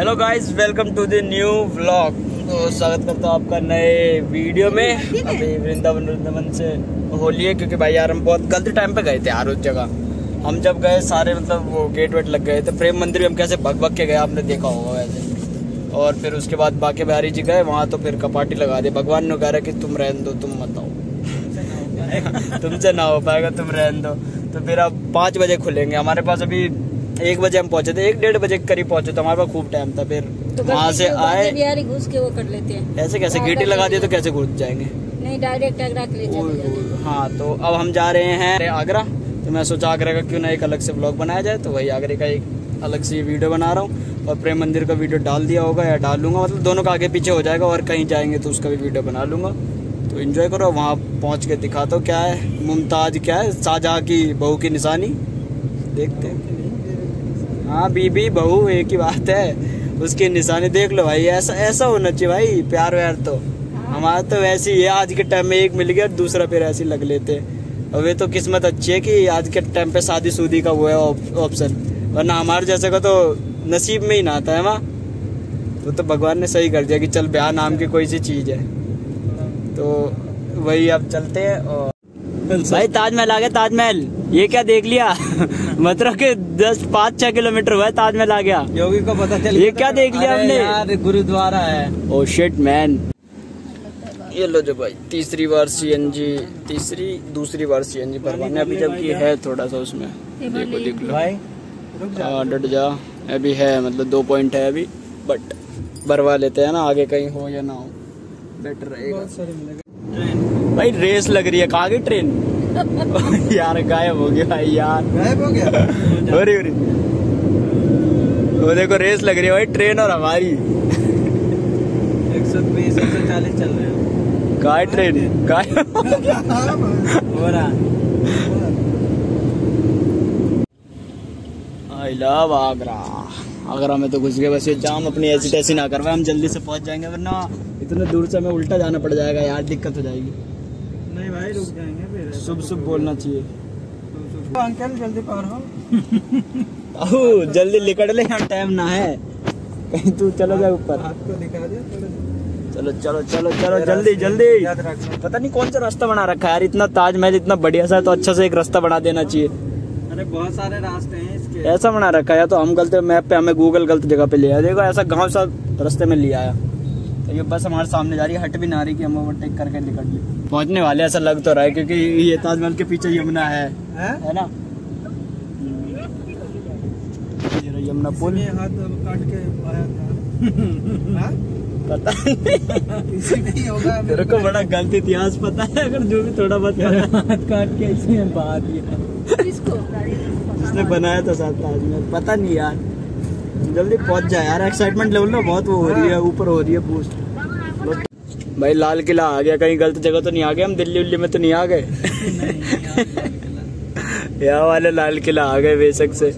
Hello guys welcome to the new vlog तो स्वागत करता हूँ आपका नए वीडियो में। अभी वृंदावन वृंदावन से होली है क्योंकि भाई यार हम बहुत गलत टाइम पे गए थे यार उस जगह। हम जब गए सारे मतलब वो गेट वेट लग गए थे। प्रेम मंदिर में हम कैसे भग भग के गए आपने देखा होगा वैसे। और फिर उसके बाद बाके बिहारी जी गए वहाँ तो फिर कपाटी लगा दी। भगवान ने कह रहा कि तुम रहन दो तुम मत आओ। तुमसे ना हो पाएगा तुम रहन दो। तो फिर अब पाँच बजे खुलेंगे। हमारे पास अभी एक बजे हम पहुँचे थे एक डेढ़ बजे के करीब पहुँचे थे हमारे पास खूब टाइम था फिर तो वहाँ से आए। बिहारी घुस के वो कर लेते हैं। ऐसे कैसे? गेटी लगा दिए तो कैसे घुस जाएँगे? नहीं डायरेक्ट आगरा के लिए हैं। हाँ तो अब हम जा रहे हैं आगरा। तो मैं सोचा आगरा का क्यों ना एक अलग से ब्लॉग बनाया जाए तो वही आगरे का एक अलग से वीडियो बना रहा हूँ। और प्रेम मंदिर का वीडियो डाल दिया होगा या डाल लूँगा मतलब दोनों का आगे पीछे हो जाएगा और कहीं जाएँगे तो उसका भी वीडियो बना लूँगा। तो इन्जॉय करो वहाँ पहुँच के दिखा दो क्या है मुमताज़ क्या है शाहजहाँ की बहू की निशानी। देखते हैं। हाँ बीबी बहू एक ही बात है। उसके निशाने देख लो भाई ऐसा ऐसा होना चाहिए भाई प्यार व्यार तो। हमारा तो वैसे ही है आज के टाइम में एक मिल गया दूसरा फिर ऐसे लग लेते। हैं और वे तो किस्मत अच्छी है कि आज के टाइम पे शादी शुदी का वो है ऑप्शन वरना हमारे जैसे का तो नसीब में ही ना आता है वहाँ तो तो भगवान ने सही कर दिया कि चल ब्याह नाम की कोई सी चीज़ है। तो वही अब चलते हैं और भाई ताजमहल आ गया ताजमहल। ये क्या देख लिया? मतलब के दस पाँच छह किलोमीटर हुआ ताजमहल आ गया। योगी को पता चल ये क्या देख लिया हमने? यार गुरुद्वारा है। ओ शिट मैन ये लो जो भाई तीसरी बार सीएनजी तीसरी दूसरी बार सीएनजी भरवाने अभी जबकि है थोड़ा सा उसमें। देखो देख लो। भाई हाँ डट जा। अभी है मतलब दो पॉइंट है अभी बट भरवा लेते हैं ना आगे कहीं हो या ना हो। बेटर रहेगा। भाई रेस लग रही है कहा गई ट्रेन यार गायब हो गया भाई यार। गायब हो गया? हो रही वो देखो रेस लग रही है भाई ट्रेन और हमारी। एक सौ बीस एक सौ चालीस चल रहे हैं। कहा ट्रेन है? हो? रहा आई लव आगरा आगरा में तो घुस गए बस ये जाम अपनी ऐसी तैसी ना करवाए हम जल्दी से पहुँच जाएँगे वरना इतने दूर से हमें उल्टा जाना पड़ जाएगा यार दिक्कत हो जाएगी। नहीं भाई रुक जाएँगे फिर। शुभ शुभ बोलना चाहिए। अंकल जल्दी पार हो जल्दी निकल ले यहाँ टाइम ना है। कहीं तू चलो जाए ऊपर। हाथ को दिखा दे चलो चलो चलो चलो जल्दी जल्दी। याद रखना। पता नहीं कौन सा रास्ता बना रखा है यार इतना ताजमहल इतना बढ़िया सा है तो अच्छा से एक रास्ता बना देना चाहिए। अरे बहुत सारे रास्ते हैं इसके। ऐसा बना रखा है तो हम गलत मैप पे हमें गूगल गलत जगह पे ले आया। देखो ऐसा गाँव सा रास्ते में ले आया। तो ये बस हमारे सामने जा रही है हट भी ना रही कि हम ओवरटेक करके निकल लिए पहुँचने वाले ऐसा लग तो रहा है क्योंकि ये ताजमहल के पीछे यमुना है। है? ना? यमुना पुल। हाथ काट के आया था। हाँ? पता नहीं। होगा तेरे को बड़ा गलत इतिहास पता है अगर जो भी थोड़ा बहुत हाथ काट के इसी में बहा दिया जिसने बनाया था साथ ताजमहल पता नहीं यार। जल्दी पहुँच जाए यार एक्साइटमेंट लेवल ना बहुत वो हो रही है ऊपर हो रही है बूस्ट भाई लाल किला आ गया कहीं गलत जगह तो नहीं आ गए हम? दिल्ली उल्ली में तो नहीं आ गए? यहाँ वाले लाल किला आ गए बेशक से।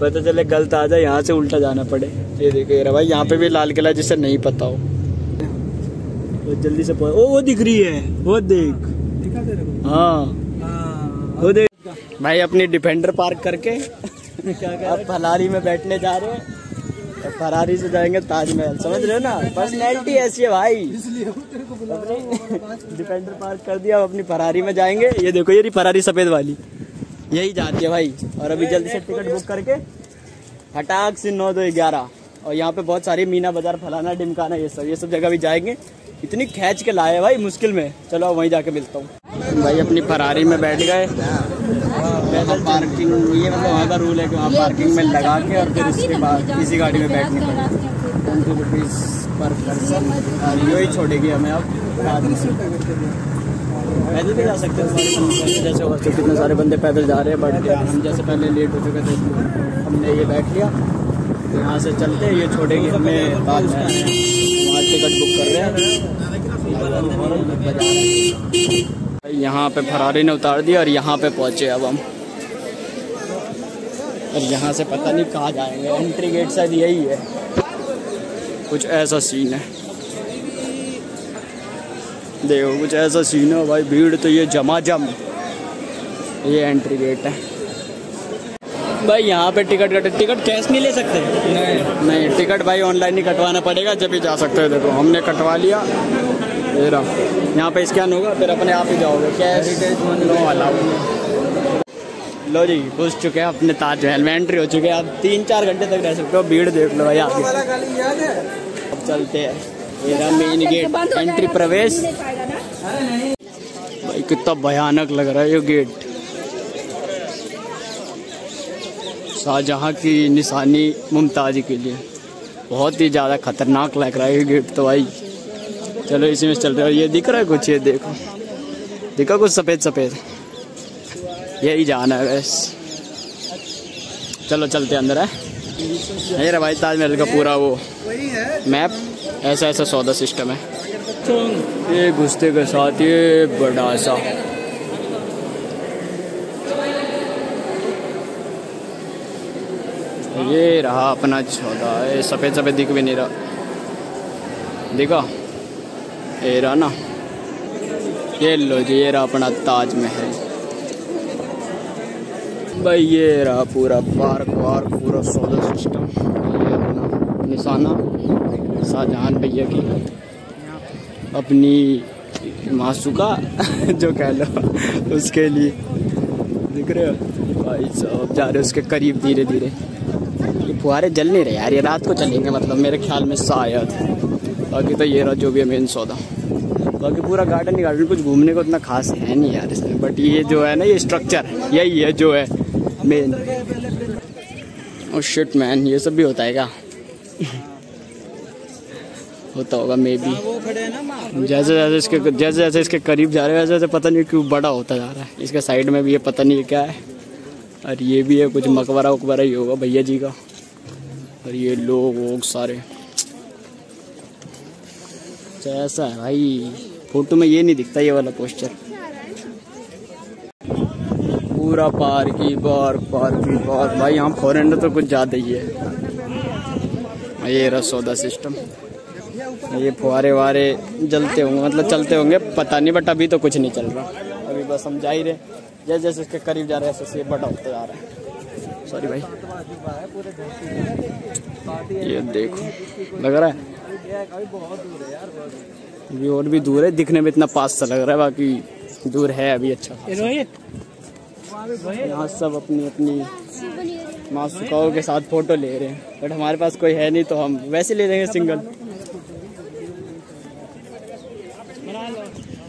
पता चले गलत आ जाए यहाँ से उल्टा जाना पड़े। ये देखो ये रहा भाई यहाँ पे भी लाल किला जिसे नहीं पता हो। वो जल्दी से पहुँच ओ वो दिख रही है वो देख। हाँ। हाँ। वो देख। भाई अपनी डिफेंडर पार्क करके अब फलारी में बैठने जा रहे हैं। अब फरारी से जाएँगे ताजमहल। समझ रहे हो ना? पर्सनैलिटी ऐसी है भाई। डिफेंडर पार्क कर दिया अब अपनी फरारी में जाएँगे। ये देखो ये रही फरारी सफ़ेद वाली। यही जाती है भाई। और अभी जल्दी से टिकट बुक करके हटाक से नौ दो ग्यारह। और यहाँ पे बहुत सारी मीना बाज़ार फलाना डिमकाना ये सब ये सब जगह भी जाएँगे। इतनी खींच के लाए भाई मुश्किल में। चलो वहीं जाके मिलता हूँ। भाई अपनी फरारी में बैठ गए। वैसे पार्किंग ये मतलब वहाँ का रूल है कि वहाँ पार्किंग में लगा के और फिर उसके बाद किसी गाड़ी में बैठने का। ट्वेंटी रुपीज़ पर पर्सन और यही छोड़ेगी हमें अब। रात में। पैदल भी जा सकते हैं जैसे हो सकते कितने सारे बंदे पैदल जा रहे हैं बट हम जैसे पहले लेट हो चुके थे हमने ये बैठ लिया। तो यहाँ से चलते ये छोड़ेगी हमें बाद में। वहाँ टिकट बुक कर रहे हैं। यहाँ पे फरारी ने उतार दिया और यहाँ पे पहुँचे अब हम। और यहाँ से पता नहीं कहाँ जाएँगे। एंट्री गेट शायद यही है। कुछ ऐसा सीन है। देखो कुछ ऐसा सीन है भाई भीड़ तो ये जमा जम ये एंट्री गेट है। भाई यहाँ पे टिकट कटे टिकट कैश नहीं ले सकते? नहीं। नहीं टिकट भाई ऑनलाइन ही कटवाना पड़ेगा जब भी जा सकते हो देखो। हमने कटवा लिया। रहा यहाँ पे स्कैन होगा फिर अपने आप ही जाओगे। कैश नो अलाउ लो जी घुस चुके हैं अपने ताजमहल में एंट्री हो चुके हैं। अब तीन चार घंटे तक रह सकते हो भीड़ देख लो भाई आगे। है अब चलते हैं। ये रहा मेन गेट एंट्री प्रवेश। भाई कितना भयानक लग रहा है ये गेट शाहजहाँ की निशानी मुमताज़ के लिए। बहुत ही ज़्यादा खतरनाक लग रहा है ये गेट तो भाई। चलो इसी में चल रहा है ये दिख रहा है कुछ? ये देखो। दिखा कुछ सफ़ेद सफ़ेद। यही जाना है बस। चलो चलते अंदर, है? नहीं रहा भाई ताजमहल का पूरा वो मैप। ऐसा ऐसा सौदा सिस्टम है। ये घुसते के साथ ये बड़ा सा। ये रहा अपना सौदा। ये सफ़ेद सफ़ेद दिख भी नहीं रहा। दिखा। ये रहा ना ये लो जी, ये रहा अपना ताजमहल। भाई, ये रहा पूरा पार्क वार्क पूरा सौदा सिस्टम ये अपना निशाना, शाहजहां भैया की। अपनी मासूका, जो कह लो, उसके लिए। दिख रहे हो? भाई साहब, जा रहे उसके करीब धीरे धीरे फुहारे जल नहीं रहे यार, ये रात को चलेंगे मतलब मेरे ख्याल में शायद। बाकी तो ये रहा जो भी है, मेन सौदा। बाकी पूरा गार्डन ही गार्डन कुछ घूमने को इतना खास है नहीं यार इसमें बट ये जो है ना, ये स्ट्रक्चर यही है जो है मेन ओ शिट मैन ये सब भी होता है क्या? होता होगा मे बी जैसे जैसे इसके, जैसे जैसे इसके करीब जा रहे हैं, वैसे वैसे पता नहीं क्यों बड़ा होता जा रहा है। इसके साइड में भी ये पता नहीं क्या है। और ये भी है, कुछ मकबरा उकबरा ही होगा भैया जी का। और ये लोग वोग सारे। ऐसा है भाई। फ़ोटो में ये नहीं दिखता, ये वाला पोस्टर पूरा पार्क ही पार्क पार्क ही पार्क भाई, यहाँ फॉरेनर तो कुछ ज़्यादा ही है। ये रहा सौदा सिस्टम ये फुहारे वारे जलते होंगे मतलब चलते होंगे, पता नहीं बट अभी तो कुछ नहीं चल रहा। अभी बस हम जा ही रहे जैसे जैसे उसके करीब जा रहे हैं ऐसे बड़ा होता जा रहा है। सॉरी भाई। ये देखो, लग रहा है? अभी और भी दूर है दिखने में इतना पास सा लग रहा है बाकी दूर है अभी अच्छा यहाँ सब अपनी अपनी मासूकाओं के साथ फ़ोटो ले रहे हैं बट हमारे पास कोई है नहीं तो हम वैसे ले लेंगे सिंगल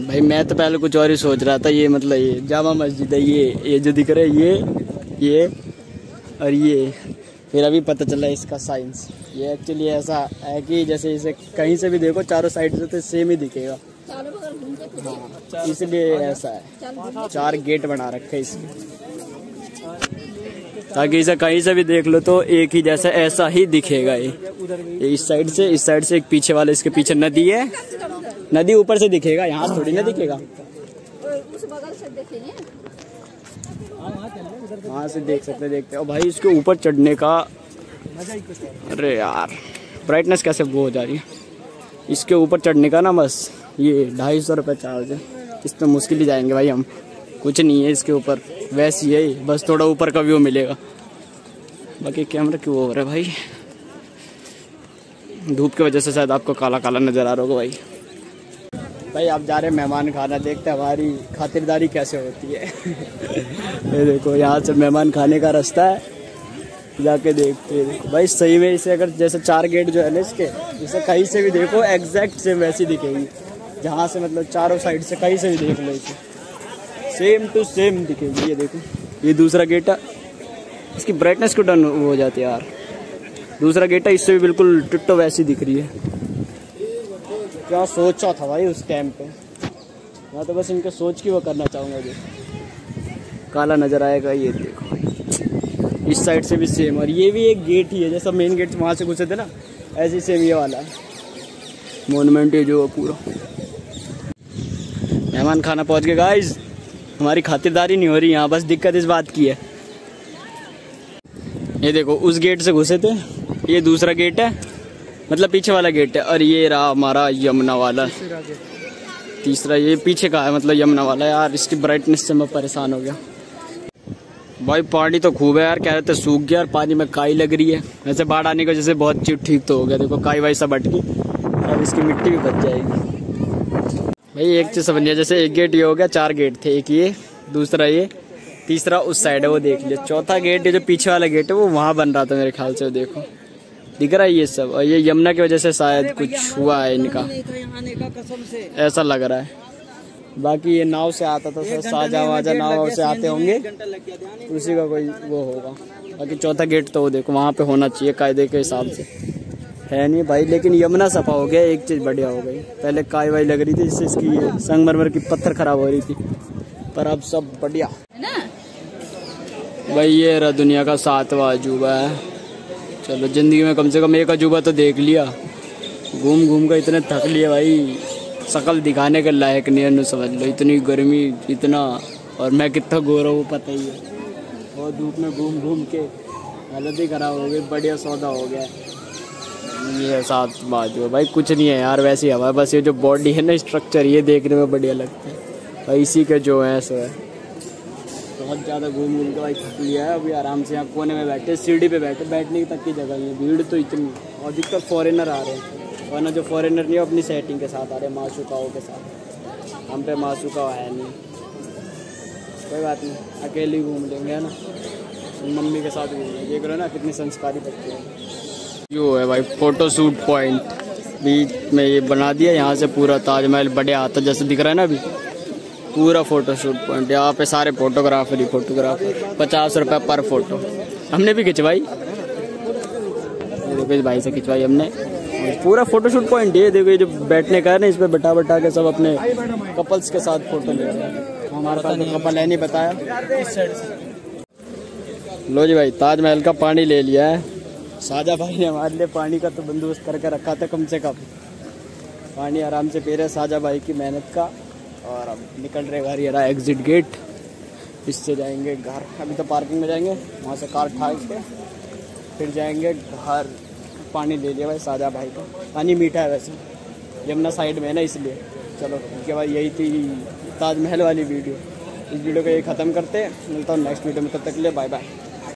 भाई मैं तो पहले कुछ और ही सोच रहा था ये मतलब ये जामा मस्जिद है ये ये जो दिख रहा है ये ये और ये फिर अभी पता चला इसका साइंस ये एक्चुअली ऐसा है कि जैसे इसे कहीं से भी देखो चारों साइड से तो सेम ही दिखेगा। हाँ इसलिए ऐसा है। चार गेट बना रखे इसमें। ताकि इसे कहीं से भी देख लो तो एक ही जैसा ऐसा ही दिखेगा ये। इस साइड से इस साइड से एक पीछे वाले इसके पीछे नदी है। नदी ऊपर से दिखेगा यहाँ थोड़ी ना दिखेगा। वहाँ से देख सकते देखते और भाई इसके ऊपर चढ़ने का अरे यार ब्राइटनेस कैसे वो हो जा रही है? इसके ऊपर चढ़ने का ना बस ये ढाई सौ रुपये चार्ज है। इस पर मुश्किल ही जाएँगे भाई हम। कुछ नहीं है इसके ऊपर। वैसे ही है बस थोड़ा ऊपर का व्यू मिलेगा। बाकी कैमरा क्यों हो रहा है भाई? धूप की वजह से शायद आपको काला काला नज़र आ रहा होगा भाई। भाई, आप जा रहे मेहमान खाना देखते हमारी खातिरदारी कैसे होती है? ये देखो, यहाँ से मेहमान खाने का रास्ता है। जाके देखते हैं। भाई सही में इसे अगर जैसे चार गेट जो है ना इसके, इसे कहीं से भी देखो एग्जैक्ट सेम वैसी दिखेगी। जहाँ से मतलब चारों साइड से कहीं से भी देख लो इसे। सेम टू सेम दिखेगी, ये देखो। ये दूसरा गेट है। इसकी ब्राइटनेस को डन हो जाती है यार। दूसरा गेट है, इससे भी बिल्कुल टिट्टो वैसी दिख रही है। क्या सोचा था भाई उस टाइम पे। मैं तो बस इनके सोच की वो करना चाहूँगा जो। काला नज़र आएगा ये देखो। इस साइड से भी सेम और ये भी एक गेट ही है, जैसा मेन गेट वहाँ से घुसे थे ना, ऐसे ही सेम ये वाला है। मोनूमेंट ये जो है पूरा। मेहमान खाना पहुँच गए गाइस हमारी खातिरदारी नहीं हो रही यहाँ, बस दिक्कत इस बात की है। ये देखो, उस गेट से घुसे थे, ये दूसरा गेट है मतलब पीछे वाला गेट है। और ये रहा हमारा यमुना वाला। तीसरा ये पीछे का है मतलब यमुना वाला। यार, इसकी ब्राइटनेस से मैं परेशान हो गया। भाई पानी तो खूब है यार कह रहे थे सूख गया और पानी में काई लग रही है। वैसे बाढ़ आने की वजह से बहुत चीज़ ठीक तो हो गया देखो काई वाई सब अटकी अब इसकी मिट्टी भी बच जाएगी। भाई एक चीज़ समझिए जैसे एक गेट ये हो गया चार गेट थे एक ये दूसरा ये तीसरा उस साइड है वो देख लिया। चौथा गेट ये जो पीछे वाला गेट है वो वहाँ बन रहा था मेरे ख्याल से देखो। दिख रहा है ये सब और ये यमुना की वजह से शायद कुछ हुआ है इनका। ऐसा लग रहा है। बाकी ये नाव से आता था सर साजा वाजा नाव से आते होंगे। उसी का कोई वो होगा। बाकी चौथा गेट तो वो देखो वहाँ पे होना चाहिए कायदे के हिसाब से। है नहीं भाई लेकिन यमुना सफ़ा हो गया एक चीज़ बढ़िया हो गई। पहले काय वाई लग रही थी जिससे इसकी संगमरमर की पत्थर खराब हो रही थी। पर अब सब बढ़िया। भाई ये रहा दुनिया का सातवा अजूबा है। चलो ज़िंदगी में कम से कम एक अजूबा तो देख लिया। घूम घूम कर इतने थक लिए भाई। शकल दिखाने के लायक नहीं है समझ लो। इतनी गर्मी, इतना, और मैं कितना गोरा हूँ, पता ही है। और धूप में घूम घूम के हालत ही खराब हो गई, बढ़िया सौदा हो गया। ये सात बाजू है भाई, कुछ नहीं है यार, वैसी हवा बस ये जो बॉडी है ना स्ट्रक्चर ये देखने में बढ़िया लगता है। भाई, इसी के जो है सो है। बहुत ज़्यादा घूम घूम के भाई, थक लिया है, अभी आराम से यहाँ कोने में बैठे, सीढ़ी पे बैठे, बैठने की तक की जगह नहीं भीड़ तो इतनी और अधिकतर फॉरेनर आ रहे हैं। वरना जो फॉरेनर नहीं है अपनी सेटिंग के साथ आ रहे माशुकाओं के साथ। हम पे माशुका है नहीं। कोई बात नहीं, अकेले घूम लेंगे, है ना? मम्मी के साथ घूम लेंगे। रहे हो ना, कितनी संस्कारी बच्चे हैं। यो है भाई फ़ोटो शूट पॉइंट बीच में ये बना दिया, यहाँ से पूरा ताजमहल बड़े आता जैसे दिख रहा है ना अभी। पूरा फ़ोटो शूट पॉइंट यहाँ पे सारे फोटोग्राफर ही फोटोग्राफर पचास रुपये पर फ़ोटो हमने भी खिंचवाई? ये इस भाई से खिंचवाई हमने। पूरा फोटोशूट पॉइंट ये देखो ये जो बैठने का है ना, इस पर बैठा बैठा के सब अपने कपल्स के साथ फ़ोटो ले रहे हैं। हमारे पास तो कपल है, नहीं बताया। लो जी भाई, ताजमहल का पानी ले लिया है। साजा भाई ने हमारे लिए पानी का तो बंदोबस्त करके रखा था कम से कम। पानी आराम से पी रहे साजा भाई की मेहनत का। और अब निकल रहे घर रहा एग्जिट गेट इससे जाएँगे घर। अभी तो पार्किंग में जाएँगे, वहाँ से कार ठा के फिर जाएँगे घर। पानी ले लिया भाई सादा भाई का। पानी मीठा है वैसे। यमुना साइड में है ना इसलिए। चलो उसके बाद यही थी ताजमहल वाली वीडियो इस वीडियो को ये ख़त्म करते हैं। मिलता हूँ नेक्स्ट वीडियो में, तब तक के लिए बाय बाय